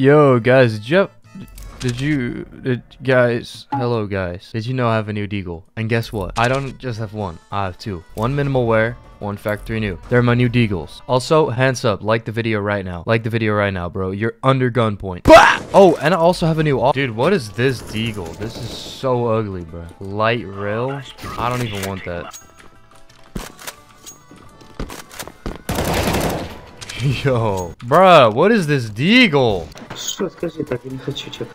Yo, guys, did you have, did you, did, guys, hello guys. Did you know I have a new deagle? And guess what? I don't just have one, I have two. One minimal wear, one factory new. They're my new deagles. Also, hands up, like the video right now. Like the video right now, bro. You're under gunpoint. Bah! Oh, and I also have a new... Dude, what is this deagle? This is so ugly, bro. Light rail? I don't even want that. Yo, bruh, what is this deagle? Что, скажи так, я не хочу чекать.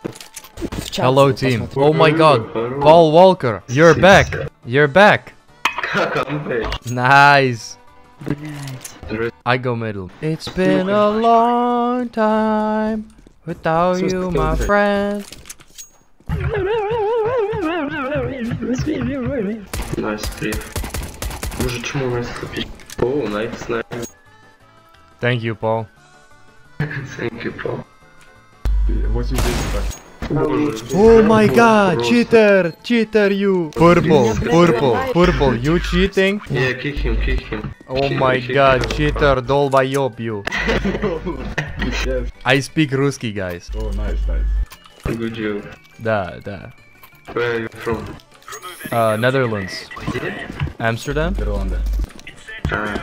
Hello, team. Oh my god, Paul Walker, you're back. You're back. Как он, блядь? Nice. Блять. I go middle. It's been a long time without Слушай, you, ты my уже- friend. Найс, привет. Боже, чему нас купить? О, найс, найс. Thank you, Paul. Thank you, Paul. 89 так. Боже. Oh my god, Просто. cheater, cheater you. Purple, purple, purple, you cheating? Yeah, kick him, kick him. Oh Kick him, my kick god, him. cheater, долбоёб you. Yes. I speak русский, guys. Oh, nice, nice. Good job. Да, да. Where are you from? Uh, Netherlands. Где? Amsterdam? Нидерланды. А,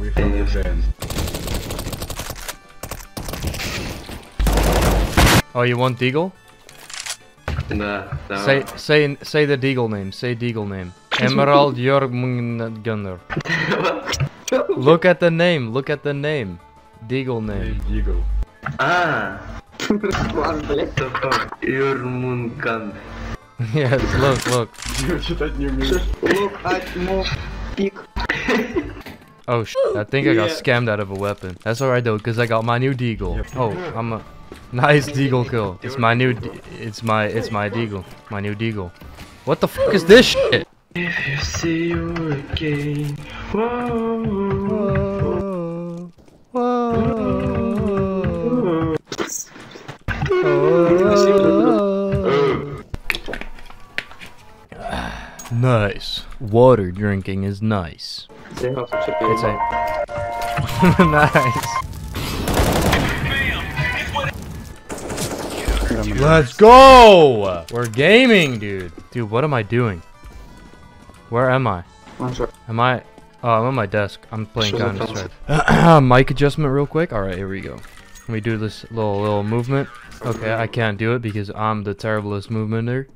We from Конечно. Oh, you want Deagle? да, да. Say, say, say the Deagle name. Say Deagle name. Emerald Jormungner. Look at the name. Look at the name. Deagle name. Hey, Eagle. А, Ладно, блять. the fuck? Юрмунган. yes, look, look. Читать не умею. Лук, ать, мув, пик. Oh sh! I think I got Yeah. scammed out of a weapon. That's alright though, cause I got my new Deagle. Yep. Oh, I'm a Nice deagle kill. It's my new, it's my, it's my deagle. My new deagle. What the fuck is this shit? If you see you again, whoa, whoa, whoa, whoa. nice. Water drinking is nice. It's a nice. Let's go! We're gaming, dude. Dude, what am I doing? Where am I? Am I... Oh, I'm on my desk. I'm playing Counter-Strike. Mic adjustment real quick. Alright, here we go. Let me do this little little movement. Okay, I can't do it because I'm the terriblest movementer.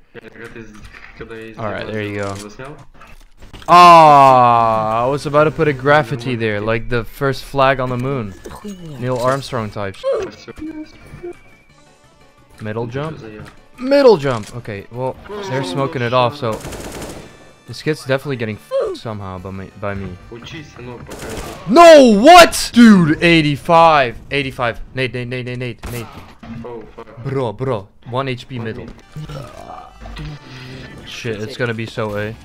Alright, there you go. Ah, I was about to put a graffiti there, like the first flag on the moon. Neil Armstrong type. Middle jump? Middle jump! Okay, well, they're smoking it off, so... This kid's definitely getting somehow by me, by me. No, what? Dude, 85. 85. Nate, Nate, Nate, Nate, Nate, Nate. Bro, bro. 1 HP middle. Shit, it's gonna be so A.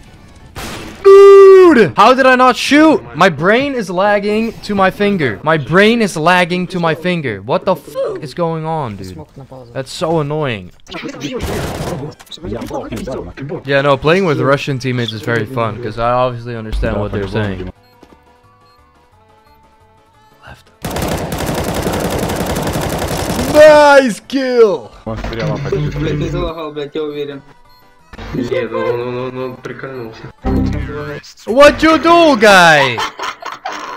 Dude! How did I not shoot? My brain is lagging to my finger. My brain is lagging to my finger. What the f is going on, dude? Смог на паузу. That's so annoying. Yeah, no, playing with Russian teammates is very fun because I obviously understand what they're saying. Left. Nice kill! Он стрелял опять. Блять, ты залагал, блять, я уверен. Нет, он, он, он, он прикольнулся. What you do, guy?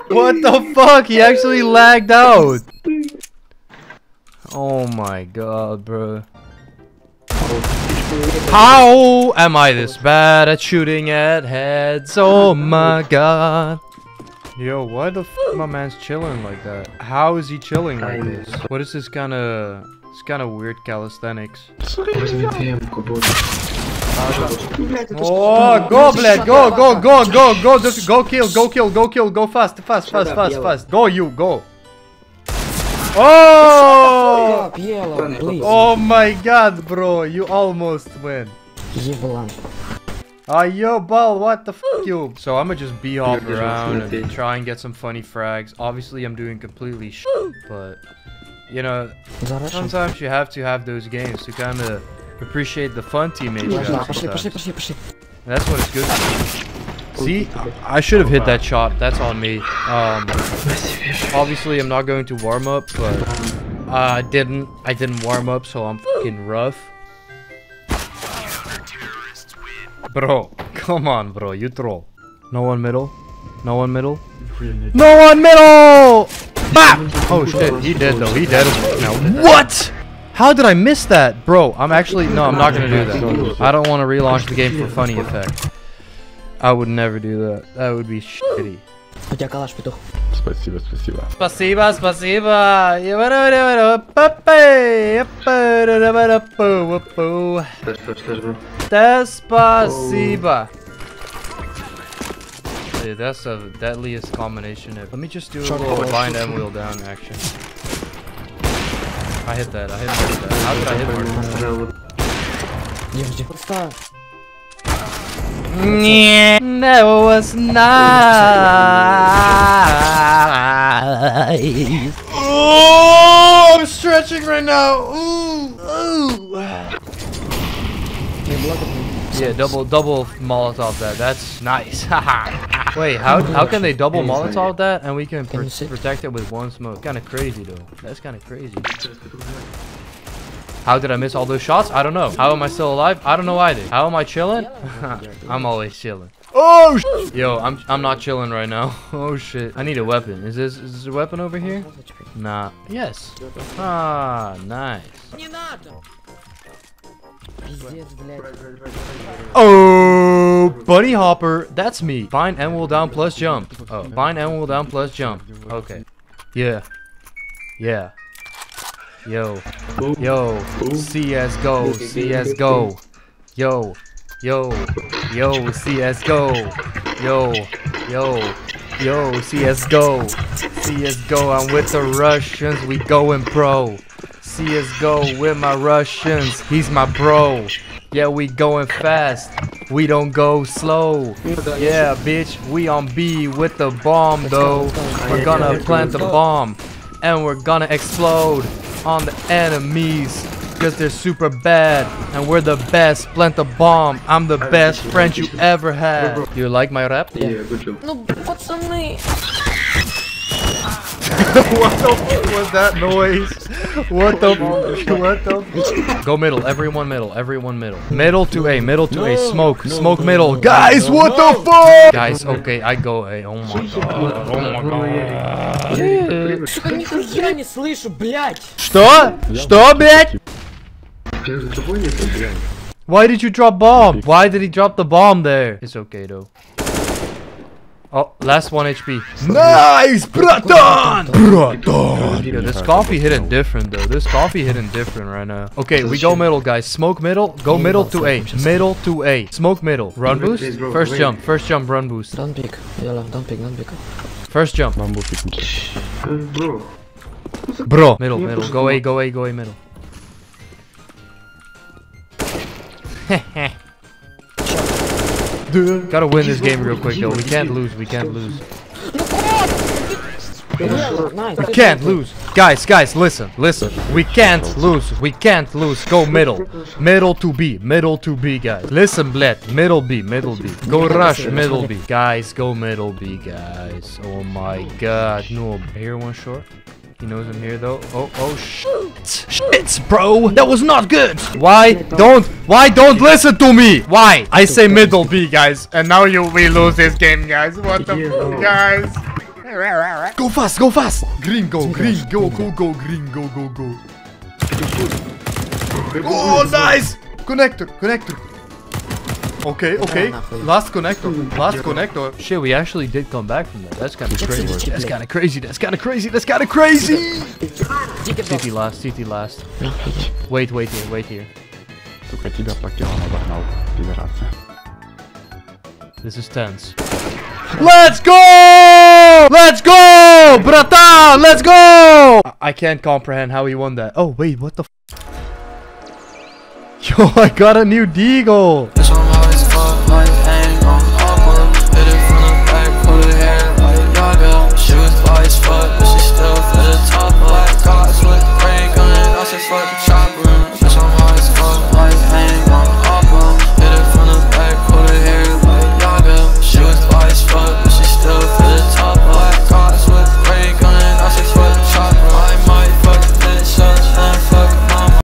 What the fuck? He actually lagged out. Oh my god, bro. How am I this bad at shooting at heads? Oh my god. Yo, why the f my man's chilling like that? How is he chilling like this? What is this kind of... It's kind of weird calisthenics. Oh, go, Bled, go, go, go, go, go, just go kill, go kill, go kill, go fast, fast, fast, fast, fast. Go, you, go. Oh! Oh my god, bro, you almost win. Ah, yo, ball, what the fuck, you? So I'm gonna just be off around and try and get some funny frags. Obviously, I'm doing completely sh**, but, you know, sometimes you have to have those games to kind of appreciate the fun teammates. Yeah, push it, push it, push it, push it. That's what it's good for. Oh, See, I, should have hit that shot. That's on me. Um, obviously, I'm not going to warm up, but I didn't. I didn't warm up, so I'm fucking rough. Bro, come on, bro. You troll. No one middle. No one middle. No one middle! Bap! Oh shit, he dead though. He dead now. What? How did I miss that, bro? I'm actually no. I'm not gonna do that. I don't want to relaunch the game for funny effect. I would never do that. That would be shitty. У тебя калаш, петух. Спасибо, спасибо. Спасибо, спасибо. Флеш, флеш, флеш, бро. Despacito. Dude, that's the deadliest combination ever. Let me just do a little bind M wheel down action. I hit that. I hit that. How did I hit hard? Yeah, yeah. What's that? Yeah, that was nice. Oh, I'm stretching right now. Ooh, ooh. Yeah, double double Molotov that. That's nice. Wait, how how can they double Molotov that and we can, Can pr protect it with one smoke? Kind of crazy though. That's kind of crazy. How did I miss all those shots? I don't know. How am I still alive? I don't know either. How am I chilling? I'm always chilling. Oh, sh- yo, I'm I'm not chilling right now. Oh shit, I need a weapon. Is this is this a weapon over here? Nah. Yes. Ah, nice. не надо. Пиздец, блядь. Oh, bunny hopper. That's me. Find and will down plus jump. Oh, find and will down plus jump. Okay. Yeah. Yeah. Yo. Yo. CSGO. CSGO. Yo. Yo. Yo. CSGO. Yo. Yo. Yo. CSGO. CSGO. I'm with the Russians. We going pro. CSGO with my Russians. He's my bro. Yeah, we going fast. We don't go slow. Yeah, bitch, we on B with the bomb though. We're gonna plant the bomb and we're gonna explode on the enemies because they're super bad and we're the best. Plant the bomb. I'm the best friend you ever had. You like my rap? Yeah, good job. Ну, пацаны. what the fuck was that noise? What the what the Go middle, everyone middle, everyone middle. Middle to A, middle to A, smoke, smoke middle. Guys, what the fuck? Guys, okay, I go A. Oh my god. Oh my god. Сука, нихуя не слышу, блядь. Что? Что, блядь? Блин, за тобой нет, блин. Why did you drop bomb? Why did he drop the bomb there? It's okay though. Oh, last one HP. Nice, Braton! Braton! This coffee hitting different though. This coffee hitting different right now. Okay, we go middle, guys. Smoke middle, go middle to A. Middle to A. Smoke middle. Run boost. First jump, first jump, run boost. Don't pick. Yellow, don't pick, don't pick. First jump. Bro. Bro. Middle, middle. Go A, go A, go A, middle. Heh heh. Dude, gotta win this game real quick though. We can't lose. We can't lose. We can't lose. Guys, guys, listen, listen. We can't lose. We can't lose. Go middle. Middle to B. Middle to B, guys. Listen, bled. Middle B. Middle B. Go rush. Middle B. Guys, go middle B, guys. Oh my god. No. I hear one short. He knows I'm here though. Oh, oh, shit. Shit, bro. That was not good. Why don't, why don't listen to me? Why? I say middle B, guys. And now you, we lose this game, guys. What the fuck, guys? Go fast, go fast! Green, go, green, go, go, go, green, go, go, go. Oh, nice! Connector, connector. Okay, okay. Last connector. Last connector. Shit, we actually did come back from that. That's kind of crazy. That's kind of crazy. That's kind of crazy. That's kind of crazy. CT last. CT last. Wait, wait here. Wait here. This is tense. Let's go! Let's go! brata! let's go! I can't comprehend how he won that. Oh, wait, what the Yo, I got a new deagle!